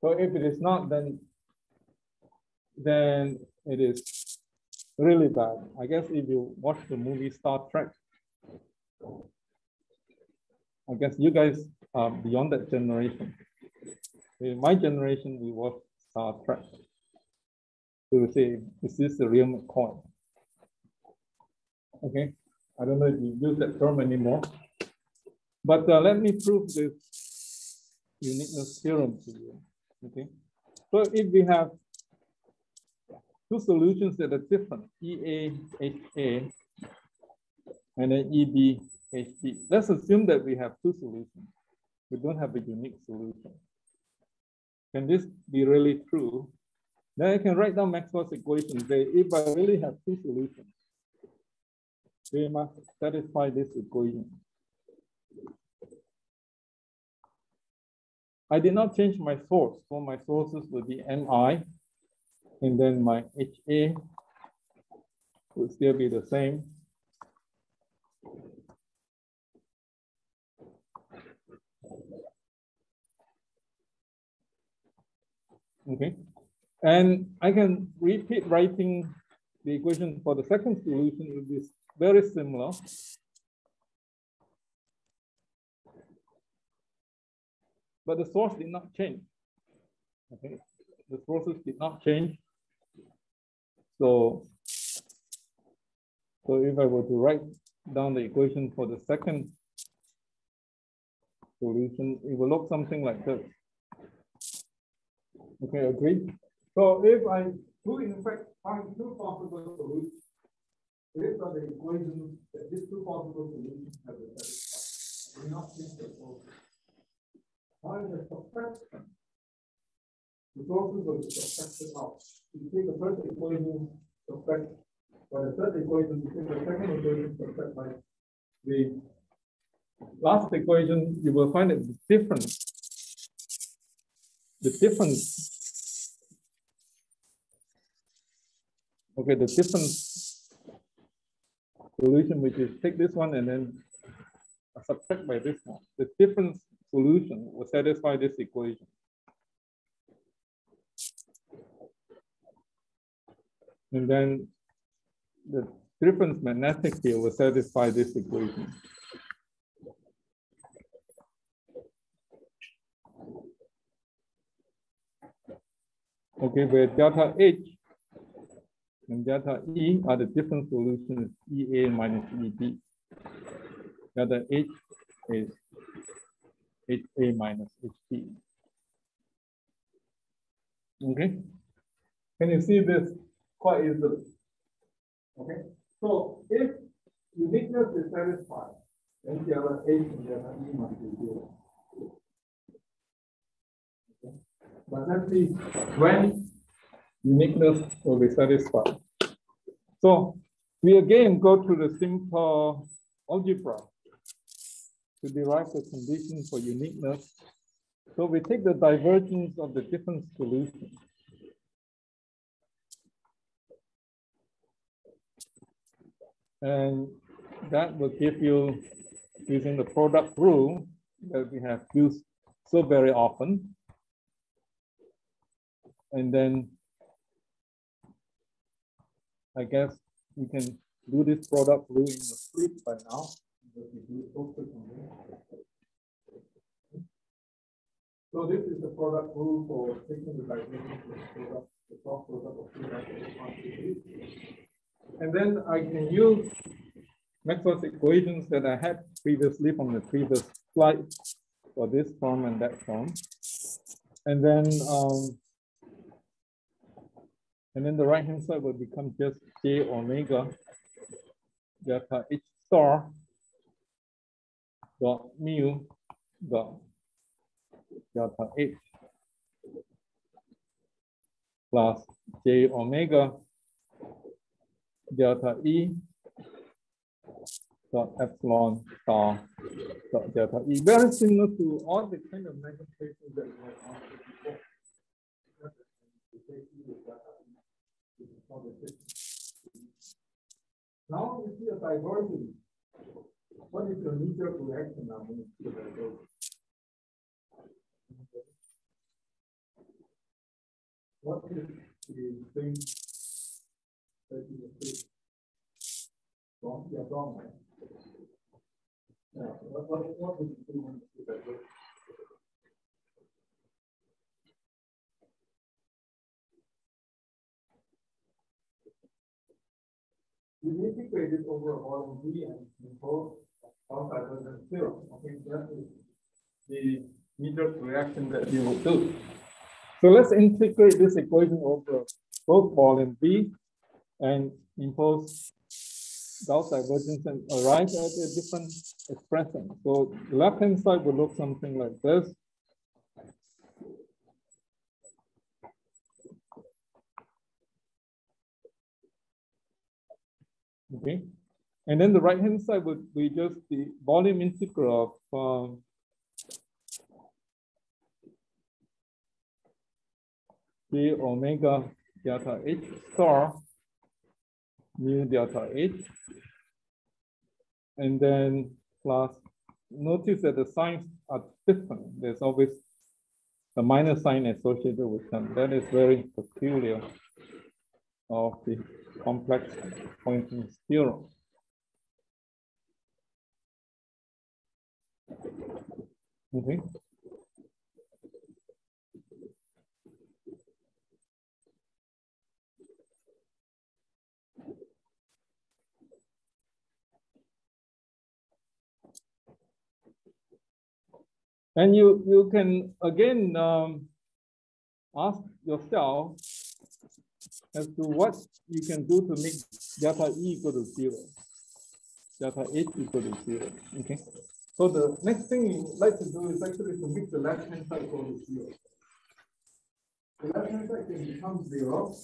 So if it is not, then then it is really bad. I guess if you watch the movie Star Trek, I guess you guys are beyond that generation. In my generation, we watched Star Trek. will say, is this the real coin? Okay, I don't know if you use that term anymore. But uh, let me prove this uniqueness theorem to you. Okay, so if we have two solutions that are different, EA, HA, and then EB, HB. Let's assume that we have two solutions. We don't have a unique solution. Can this be really true? Then I can write down Maxwell's equation. Say, if I really have two solutions, they must satisfy this equation. I did not change my source, so my sources will be Mi, and then my HA would still be the same. Okay, and I can repeat writing the equation for the second solution. It will be very similar. But the source did not change. Okay, the sources did not change. So, so if I were to write down the equation for the second solution, it will look something like this. Okay, agreed. So if I do in fact find two possible solutions based on the equation that these two possible solutions have been satisfied, I not change the source. Find the subtraction. The sources will be subtracted out. You take the first equation, subtract by the third equation, you take the second equation, subtract by the last equation, you will find that the difference the difference, okay, the difference solution, which is take this one and then subtract by this one. The difference solution will satisfy this equation. And then the difference magnetic field will satisfy this equation. Okay, where delta H and delta E are the different solutions, EA minus EB. Delta H is HA minus HB. Okay, can you see this quite easily? Okay, so if uniqueness is satisfied, then delta H and delta E must be zero. But let's see when uniqueness will be satisfied. So we again go to the simple algebra to derive the condition for uniqueness. So we take the divergence of the different solutions. And that will give you, using the product rule that we have used so very often, and then I guess we can do this product rule in the flip by now. So this is the product rule for taking the dimension of the product, the cross product of two And then I can use Maxwell's equations that I had previously from the previous slide for this form and that form. And then um, and then the right hand side will become just J omega delta H star dot mu dot delta H plus J omega delta E dot epsilon star dot delta E. Very similar to all the kind of manifestations that we have before. Now you see a divergence. What is your knee-jerk now when you see a divergence? What is the thing that you see? Wrong? Yeah, wrong, right? Yeah, what, what, what is the thing when you see divergence? We integrate it over a volume V and impose outside version zero. Okay, that is the meter reaction that you will do. So let's integrate this equation over both volume V and impose Gauss divergence and arrive at a different expression. So the left-hand side will look something like this. Okay, and then the right-hand side would be just the volume integral of um, omega delta H star mu delta H. And then plus, notice that the signs are different. There's always a minus sign associated with them. That is very peculiar of the complex Poynting theorem. Okay. And you, you can again um, ask yourself as to what you can do to make delta E equal to zero, delta H equal to zero, okay? So the next thing you like to do is actually to make the left-hand side equal to zero. The left-hand side can become zero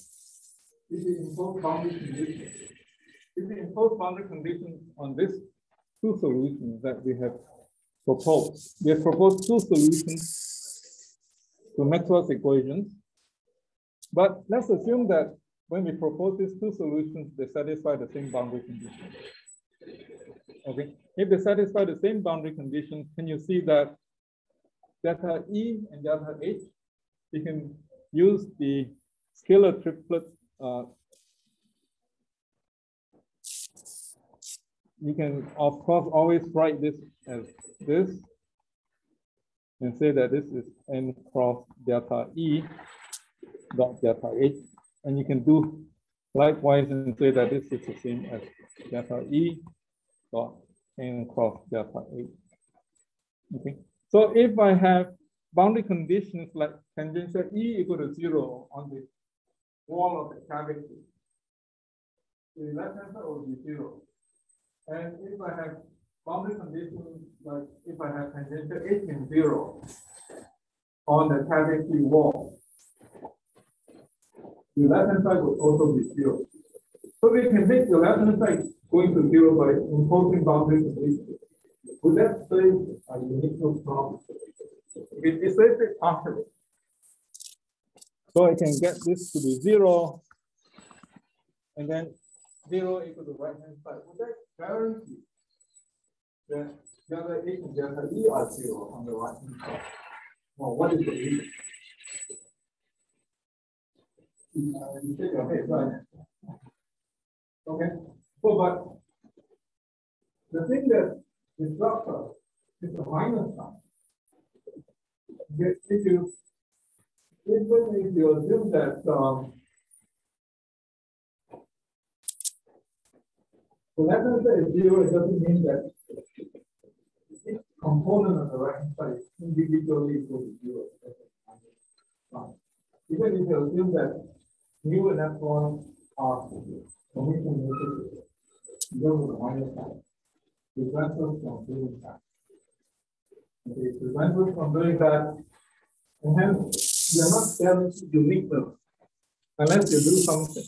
if you impose boundary conditions. If you impose boundary conditions on these two solutions that we have proposed. We have proposed two solutions to Maxwell's equations. But let's assume that when we propose these two solutions, they satisfy the same boundary conditions. Okay, if they satisfy the same boundary conditions, can you see that delta E and delta H, you can use the scalar triplet. Uh, you can, of course, always write this as this and say that this is n cross delta E dot delta H. And you can do likewise and say that this is the same as delta E dot n cross delta H. Okay. So if I have boundary conditions like tangential E equal to zero on the wall of the cavity, the left hand side will be zero. And if I have boundary conditions, like if I have tangential H in zero on the cavity wall, the left hand side will also be zero. So we can make the left hand side going to zero by imposing boundary conditions. Would that say a uniqueness problem? It, it says it partially. So I can get this to be zero, and then zero equal to right hand side. Would that guarantee then the other A and delta E are zero on the right hand side. Well, what is the reason? Okay. So, but the thing that disrupts us is the minus sign. If you, even if you assume that um, the left hand side is zero, it doesn't mean that each component of the right hand side individually equal to zero. Even if you assume that mu and epsilon are Hermitian related, go to the minus sign. Prevents us from doing that. Okay, prevents us from doing that. And hence, you are not guaranteed uniqueness unless you do something.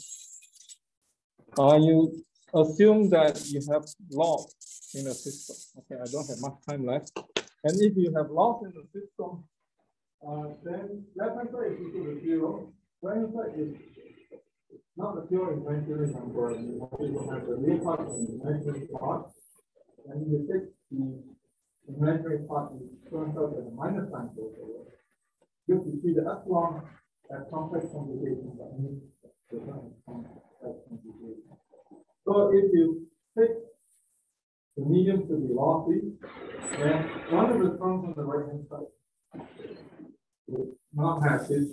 Uh, you assume that you have loss in a system. Okay, I don't have much time left. And if you have loss in the system, uh, then left hand side is equal to zero. Right hand side is not the pure imaginary number. You have the real part and the imaginary part. And you take the imaginary part, it turns out that the minus sign goes over. Just to see the epsilon as complex computation that means the complex computation. So if you take the medium to be lossy, then one of the terms on the right hand side will not have this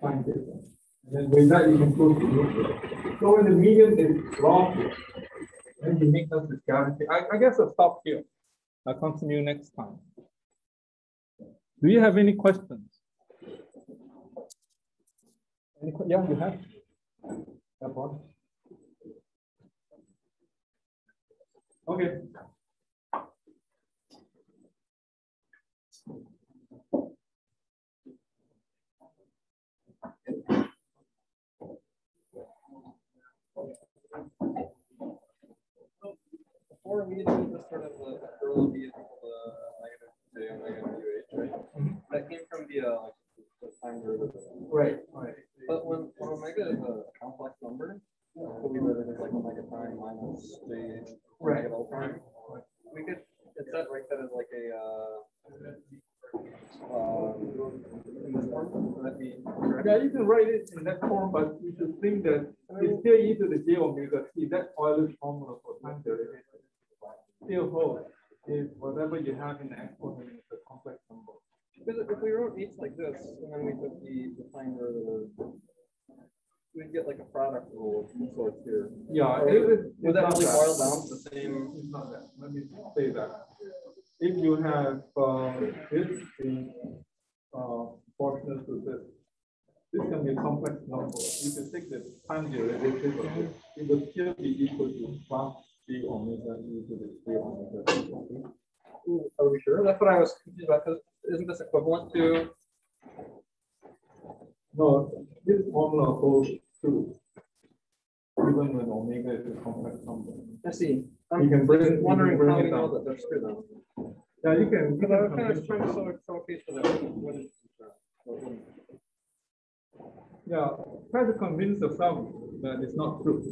sign difference. And then with that, you can go to neutral. So when the medium is lossy, then you make us discavity. I, I guess I'll stop here. I'll continue next time. Do you have any questions? Any, yeah, you have? That one? Okay. So, before immediately the start of the early V equals the negative J omega mu h, right? That came from the uh, like the time derivative. Right, right. But when, when omega is a complex number, could be written as like omega prime minus the Right. omega L prime. We could, is that right? That is like a uh, um, in this form, would that be correct? Yeah, you can write it in that form, but you should think that it's still e to the j omega t, that Euler's formula for time derivative still holds. If whatever you have in the exponent is a complex number. Because if we wrote h like this, and then we took the, the time derivative, we'd get like a product rule of some sort here. Yeah, Or it is. Would that it's really not boil down to the same? It's not that, let me say that. If you have, uh, this being, uh, proportional to this, this can be a complex number. You can take the time derivative of it, it will still be equal to one d omega e to the j omega t. okay? Are we sure? That's what I was confused about, because isn't to, No, this formula holds true. Even when omega is a complex number. I see. You I'm can bring, you can wondering bring how it we know that they're screwed up. Yeah, you can. Because I was kind of trying to them. show, show a case for that. What is- Yeah, try to convince the yourself that it's not true.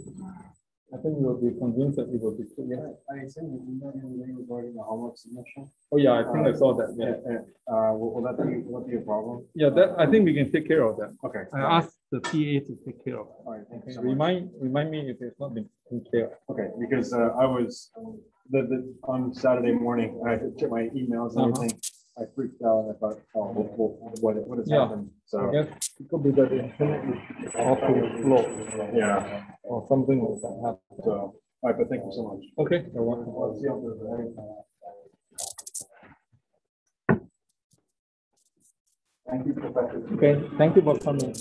I think you will be convinced that it will be true, yeah. I sent you email the other day regarding the homework submission. Oh, yeah, I think I saw that, yeah. Yeah, uh, will, will that be, will that be a problem? Yeah, that, I think we can take care of that. Okay. I asked the PA to take care of it. All right, thank you so much. Remind, remind me if it's not been taken care of. Okay, because, uh, I was, the, the, on Saturday morning, I had to check my emails and Uh-huh. everything. I freaked out and I thought, oh, what, what, what, what has Yeah. happened? So, guess it could be that the internet is off to flow yeah, or something like that happened. so, all right, but thank you so much. Okay. you're welcome. Thank you, Professor. Okay, thank you for coming.